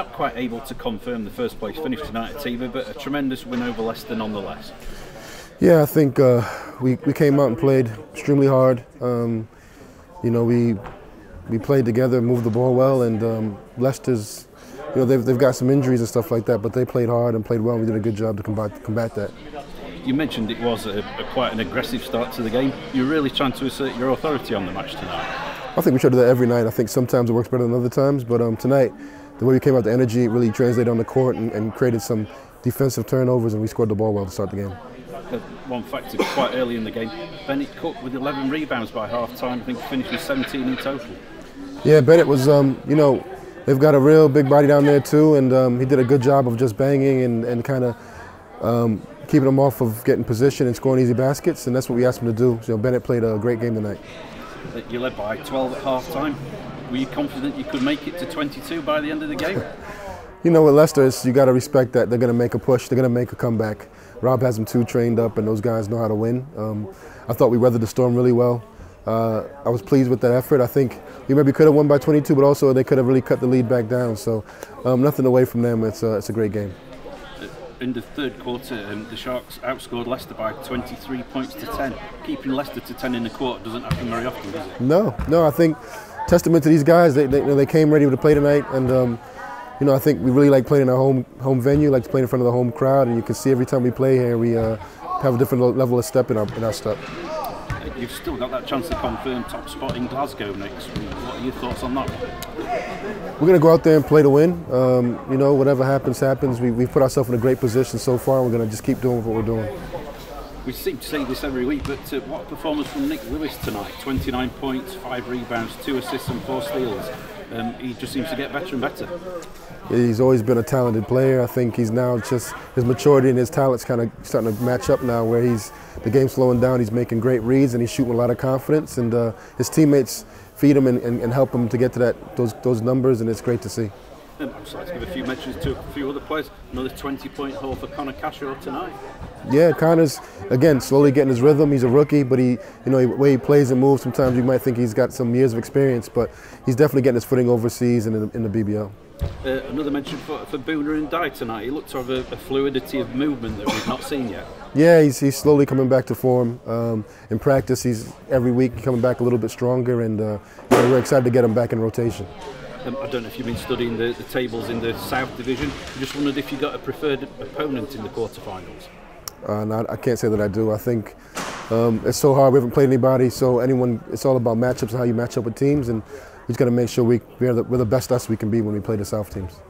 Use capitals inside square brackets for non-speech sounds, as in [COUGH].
not quite able to confirm the first place finish tonight Atiba, but a tremendous win over Leicester nonetheless. Yeah, I think uh, we, we came out and played extremely hard. Um, you know, we we played together, moved the ball well, and um, Leicester's, you know, they've, they've got some injuries and stuff like that, but they played hard and played well. And we did a good job to combat combat that. You mentioned it was a, a quite an aggressive start to the game. You're really trying to assert your authority on the match tonight. I think we try to do that every night. I think sometimes it works better than other times, but um, tonight, the way we came out, the energy really translated on the court and, and created some defensive turnovers, and we scored the ball well to start the game one factor quite early in the game. Bennett Koch with 11 rebounds by half time. I think finished with 17 in total. Yeah, Bennett was, um, you know, they've got a real big body down there too, and um, he did a good job of just banging and, and kind of um, keeping them off of getting position and scoring easy baskets, and that's what we asked him to do. So Bennett played a great game tonight. You led by 12 at half time. Were you confident you could make it to 22 by the end of the game? [LAUGHS] you know, with Leicester, you got to respect that they're going to make a push, they're going to make a comeback. Rob has them two trained up, and those guys know how to win. Um, I thought we weathered the storm really well. Uh, I was pleased with that effort. I think we maybe could have won by 22, but also they could have really cut the lead back down. So um, nothing away from them. It's a, it's a great game. Uh, in the third quarter, um, the Sharks outscored Leicester by 23 points to 10. Keeping Leicester to 10 in the quarter doesn't happen very often, does it? No, no. I think testament to these guys. They, they, you know, they came ready to play tonight, and um, you know, I think we really like playing in our home home venue, like to play in front of the home crowd, and you can see every time we play here, we uh, have a different level of step in our in our step. You've still got that chance to confirm top spot in Glasgow next. week. What are your thoughts on that? We're going to go out there and play to win. Um, you know, whatever happens, happens. We, have put ourselves in a great position so far. We're going to just keep doing what we're doing. We seem to say this every week, but uh, what performance from Nick Lewis tonight? 29 points, 5 rebounds, 2 assists and 4 steals. Um, he just seems to get better and better. He's always been a talented player. I think he's now just his maturity and his talent's kind of starting to match up now. Where he's the game's slowing down, he's making great reads and he's shooting with a lot of confidence. And uh, his teammates feed him and, and, and, help him to get to that those those numbers, and it's great to see. Um, I'd like to give a few mentions to a few other players. Another 20-point haul for Connor Cashaw tonight. Yeah, Connor's again slowly getting his rhythm. He's a rookie, but he, you know, the way he plays and moves, sometimes you might think he's got some years of experience, but he's definitely getting his footing overseas and in, in the BBL. Uh, another mention for, for Buna and Dye tonight. He looked to have a, a, fluidity of movement that we've not seen yet. Yeah, he's, he's slowly coming back to form. Um, in practice, he's every week coming back a little bit stronger, and uh, we're excited to get him back in rotation. Um, I don't know if you've been studying the, the tables in the South Division. I just wondered if you got a preferred opponent in the quarterfinals. Uh, no, I can't say that I do. I think um, it's so hard. We haven't played anybody, so anyone. It's all about matchups and how you match up with teams, and we just got to make sure we we're the, we're the best us we can be when we play the South teams.